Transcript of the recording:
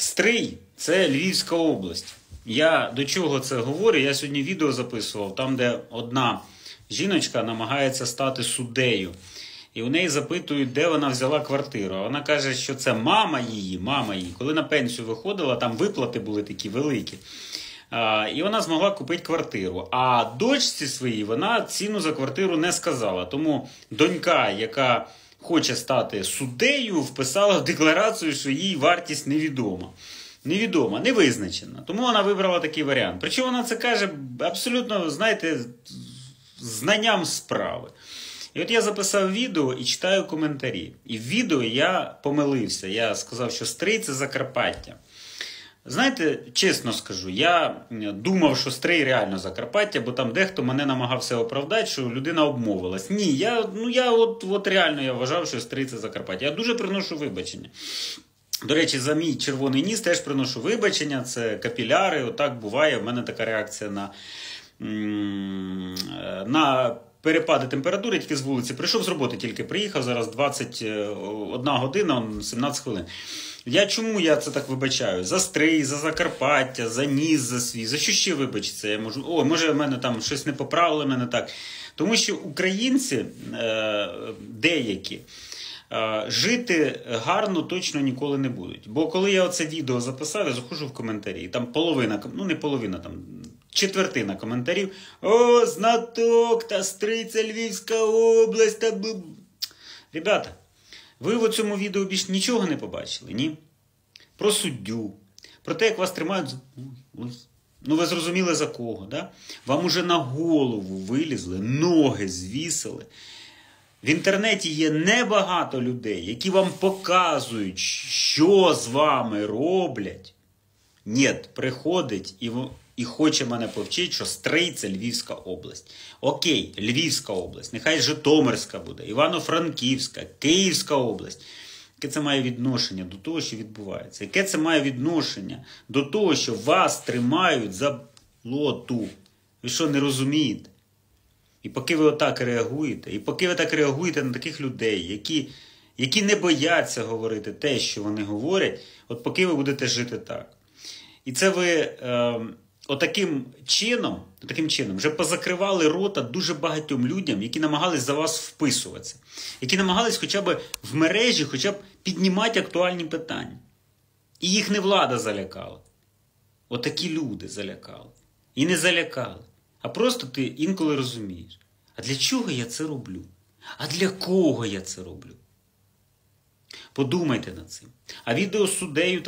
Стрий це Львівська область. Я до чого це говорю? Я сьогодні відео записував, там, де одна жіночка намагається стати суддею. І у неї запитують, де вона взяла квартиру. Вона каже, що це мама її, мама її. Коли на пенсію виходила, там виплати були такі великі. А, і вона змогла купити квартиру. А дочці своїй вона ціну за квартиру не сказала. Тому донька, яка хоче стати суддею, вписала в декларацію, що їй вартість невідома. Невідома, не визначена. Тому вона вибрала такий варіант. Причому вона це каже абсолютно, знаєте, знанням справи. І от я записав відео і читаю коментарі. І в відео я помилився. Я сказав, що стрий це Закарпаття. Знаєте, чесно скажу, я думав, що стрий реально Закарпаття, бо там дехто мене намагався оправдати, що людина обмовилась. Ні, я ну я от от реально я вважав, що стрий це Закарпаття. Я дуже приношу вибачення. До речі, за мій червоний ніс теж приношу вибачення, це капіляри. Отак буває. У мене така реакція на, на перепади температури, тільки з вулиці прийшов з роботи, тільки приїхав. Зараз 21 година, 17 хвилин. Я чому я це так вибачаю? За стрий, за Закарпаття, за ніс, за свій. За що ще вибачиться? Я можу. О, може, в мене там щось не поправили, мене так. Тому що українці е, деякі. Жити гарно точно ніколи не будуть. Бо коли я оце відео записав, я заходжу в коментарі, і там половина, ну не половина, там четвертина коментарів. О, знаток, та стриця Львівська область. та Ребята, ви в цьому відео більш нічого не побачили, ні? Про суддю, про те, як вас тримають. Ну, ви зрозуміли за кого, да? Вам уже на голову вилізли, ноги звісили. В інтернеті є небагато людей, які вам показують, що з вами роблять. Ні, приходить і і хоче мене повчити, що Стрий це Львівська область. Окей, Львівська область, нехай Житомирська буде, Івано-Франківська, Київська область. Яке це має відношення до того, що відбувається? Яке це має відношення до того, що вас тримають за лоту? Ви що не розумієте? І поки ви отак реагуєте, і поки ви так реагуєте на таких людей, які які не бояться говорити те, що вони говорять, от поки ви будете жити так. І це ви е, отаким чином таким чином вже позакривали рота дуже багатьом людям, які намагались за вас вписуватися, які намагались хоча б в мережі хоча б піднімати актуальні питання. І їх не влада залякала. Отакі люди залякали. І не залякали. А просто ти інколи розумієш, а для чого я це роблю? А для кого я це роблю? Подумайте над цим. А відео з суддею